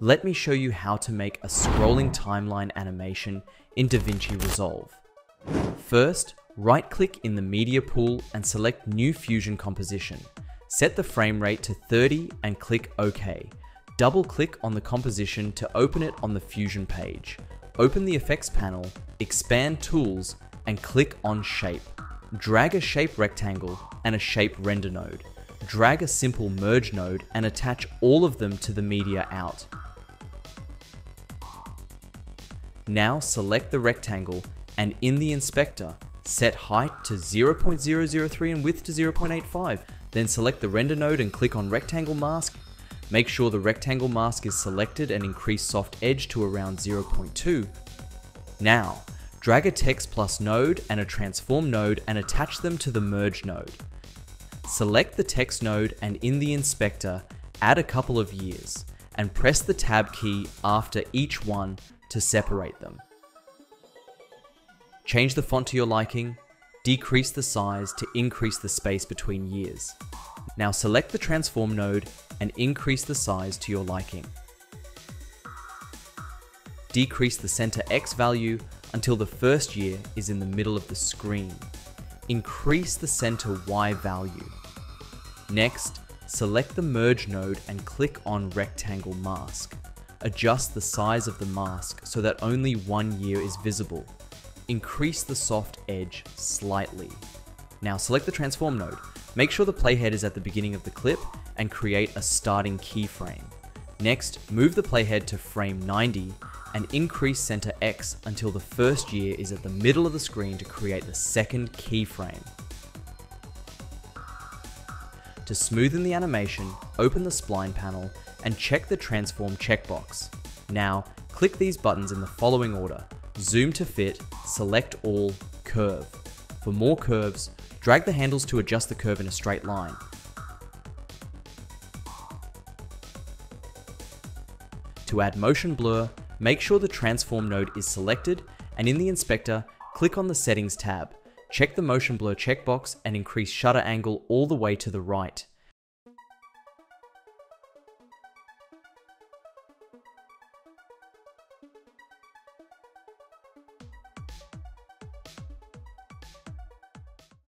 Let me show you how to make a scrolling timeline animation in DaVinci Resolve. First, right-click in the media pool and select New Fusion Composition. Set the frame rate to 30 and click OK. Double-click on the composition to open it on the Fusion page. Open the Effects panel, expand Tools, and click on Shape. Drag a shape rectangle and a shape render node. Drag a simple merge node and attach all of them to the media out. Now select the rectangle and in the inspector, set height to 0.003 and width to 0.85. Then select the render node and click on rectangle mask. Make sure the rectangle mask is selected and increase soft edge to around 0.2. Now, drag a text plus node and a transform node and attach them to the merge node. Select the text node and in the inspector, add a couple of years and press the tab key after each one to separate them. Change the font to your liking, decrease the size to increase the space between years. Now select the transform node and increase the size to your liking. Decrease the center X value until the first year is in the middle of the screen. Increase the center Y value. Next, select the merge node and click on rectangle mask adjust the size of the mask so that only one year is visible. Increase the soft edge slightly. Now select the transform node. Make sure the playhead is at the beginning of the clip and create a starting keyframe. Next, move the playhead to frame 90 and increase center X until the first year is at the middle of the screen to create the second keyframe. To smoothen the animation, open the spline panel and check the transform checkbox. Now, click these buttons in the following order. Zoom to fit, select all, curve. For more curves, drag the handles to adjust the curve in a straight line. To add motion blur, make sure the transform node is selected and in the inspector, click on the settings tab. Check the motion blur checkbox and increase shutter angle all the way to the right.